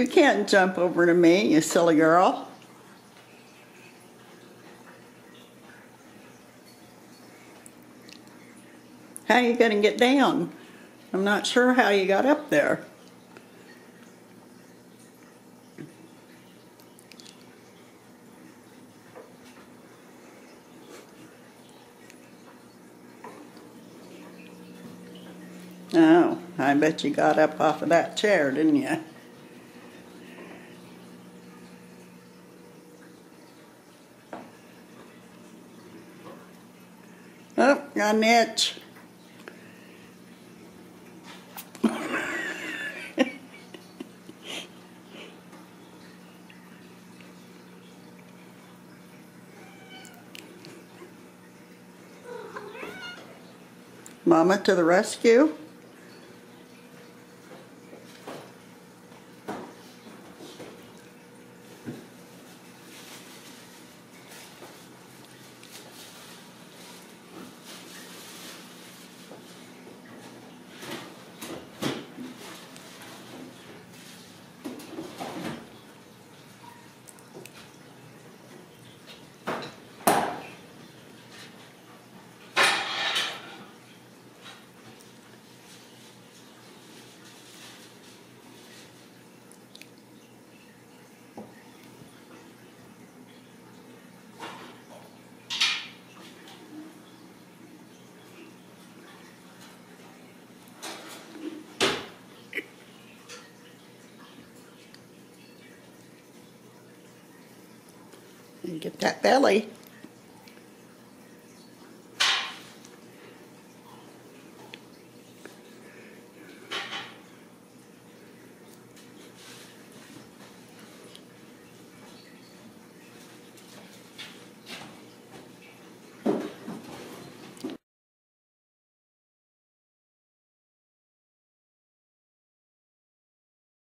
you can't jump over to me, you silly girl. How you going to get down? I'm not sure how you got up there. Oh, I bet you got up off of that chair, didn't you? Oh, got an itch. Mama to the rescue. And get that belly.